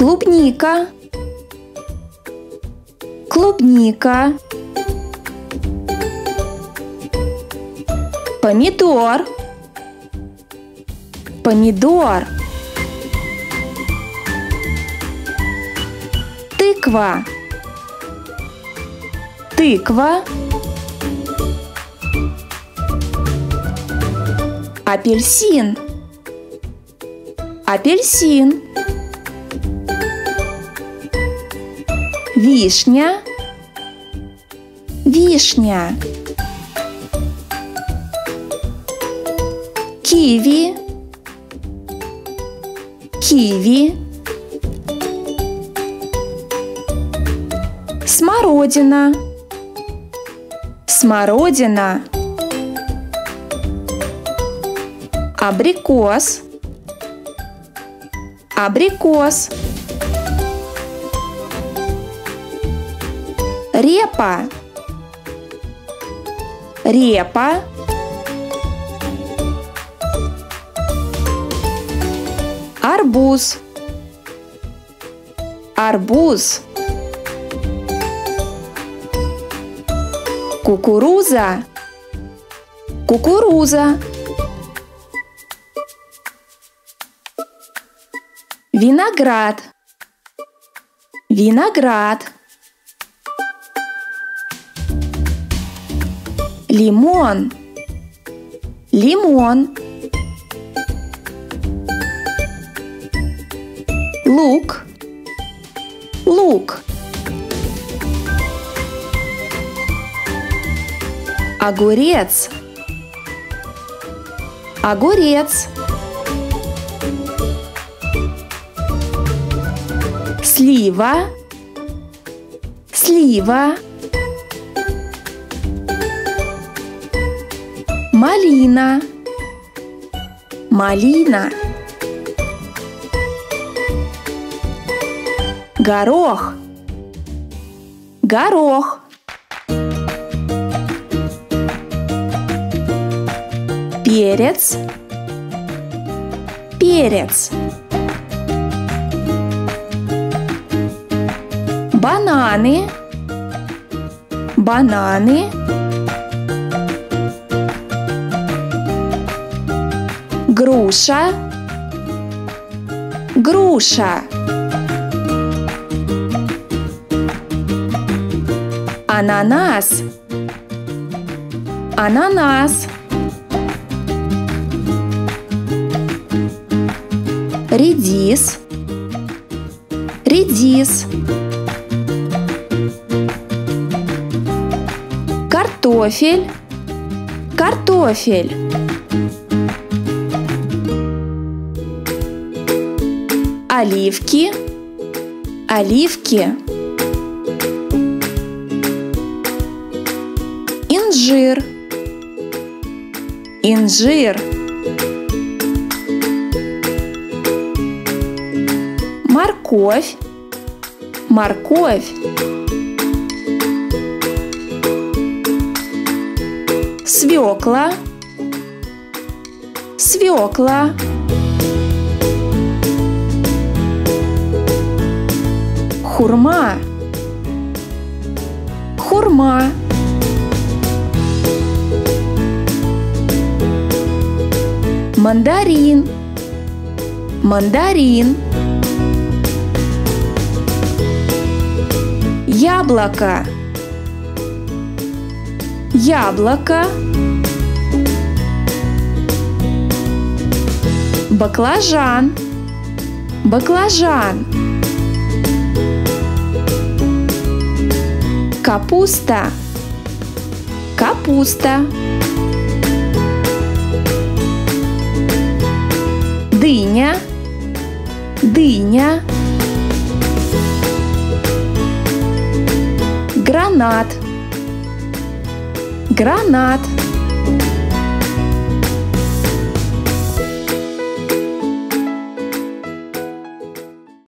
клубника, клубника, помидор, помидор, тыква, тыква, апельсин, апельсин, вишня, вишня, киви, киви, смородина, смородина, абрикос, абрикос, репа, репа, арбуз, арбуз, кукуруза, кукуруза, виноград, виноград, лимон, лимон, лук, лук, огурец, огурец, слива, слива, малина, малина, горох, горох, перец, перец, бананы, бананы, груша, груша, ананас, ананас, редис, редис, картофель, картофель. Оливки, оливки. Инжир, инжир. Морковь, морковь. Свекла, свекла. Хурма, хурма. Мандарин, мандарин. Яблоко, яблоко. Баклажан, баклажан. Капуста, капуста. Дыня, дыня. Гранат, гранат.